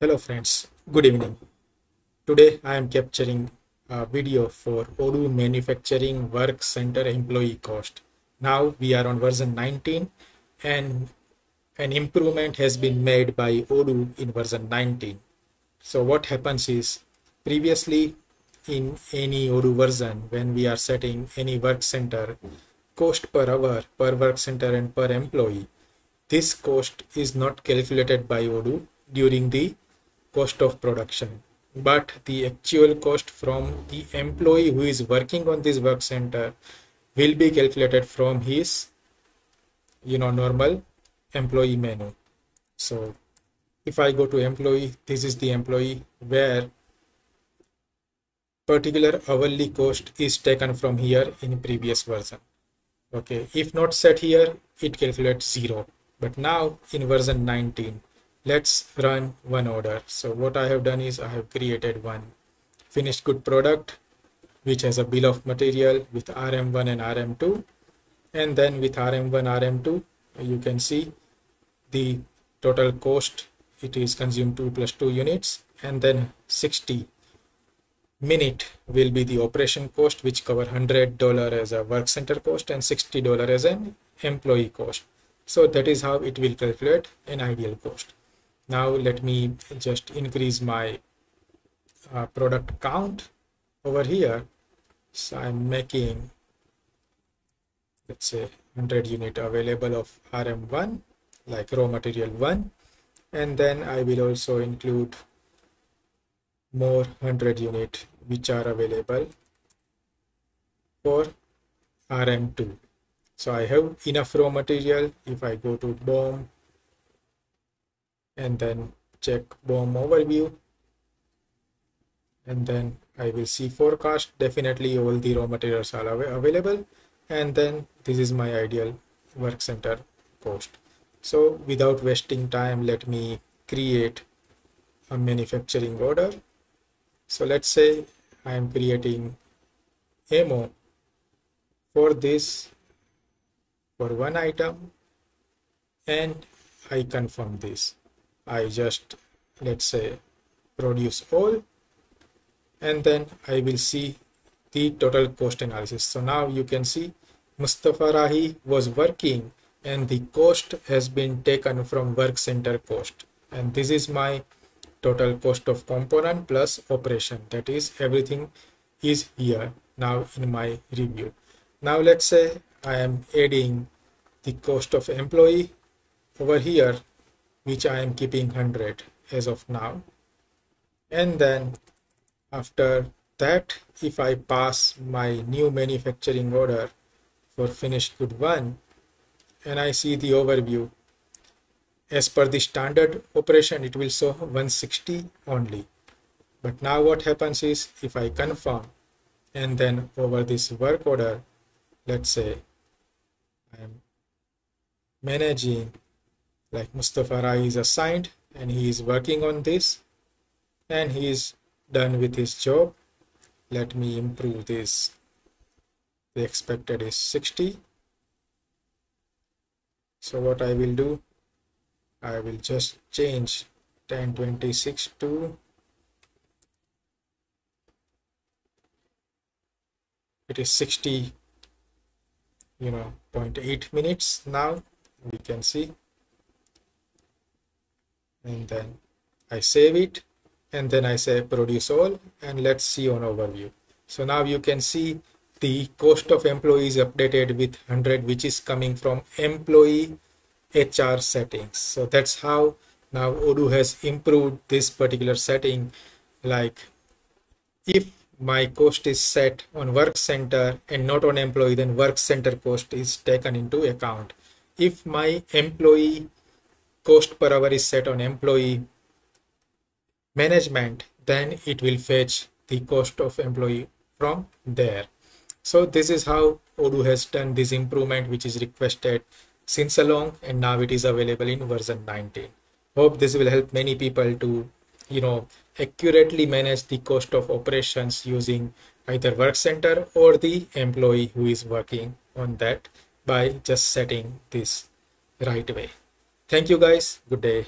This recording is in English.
Hello friends, good evening. Today I am capturing a video for Odoo Manufacturing Work Center Employee Cost. Now we are on version 19 and an improvement has been made by Odoo in version 19. So what happens is previously in any Odoo version when we are setting any work center cost per hour per work center and per employee this cost is not calculated by Odoo during the cost of production. But the actual cost from the employee who is working on this work center will be calculated from his you know normal employee menu. So if i go to employee this is the employee where particular hourly cost is taken from here in previous version. Okay if not set here it calculates zero. But now in version 19 let's run one order. So what i have done is i have created one finished good product which has a bill of material with rm1 and rm2 and then with rm1 rm2 you can see the total cost. It is consumed 2 plus 2 units. And then 60 minute will be the operation cost which cover $100 as a work center cost and $60 as an employee cost. So that is how it will calculate an ideal cost now let me just increase my uh, product count over here. So i'm making let's say 100 unit available of rm1 like raw material 1 and then i will also include more 100 unit which are available for rm2 so i have enough raw material. If i go to BOM and then check BOM overview. And then I will see forecast. Definitely all the raw materials are available. And then this is my ideal work center post. So without wasting time let me create a manufacturing order. So let's say I am creating AMO for this for one item and I confirm this I just let's say produce all and then I will see the total cost analysis. So now you can see Mustufa Rahi was working and the cost has been taken from work center cost and this is my total cost of component plus operation that is everything is here now in my review. Now let's say I am adding the cost of employee over here which I am keeping 100 as of now. And then after that if I pass my new manufacturing order for finished good one and I see the overview as per the standard operation it will show 160 only. But now what happens is if I confirm and then over this work order let's say I am managing like Mustufa Rahi is assigned and he is working on this and he is done with his job. Let me improve this. The expected is 60 so what I will do? I will just change 1026 to it is 60 you know 0.8 minutes now. We can see and then I save it and then I say produce all and let's see on overview. So now you can see the cost of employees updated with 100 which is coming from employee HR settings. So that's how now Odoo has improved this particular setting like if my cost is set on work center and not on employee then work center cost is taken into account. If my employee cost per hour is set on employee management then it will fetch the cost of employee from there. So this is how odoo has done this improvement which is requested since along and now it is available in version 19 hope this will help many people to you know accurately manage the cost of operations using either work center or the employee who is working on that by just setting this right way Thank you guys. Good day.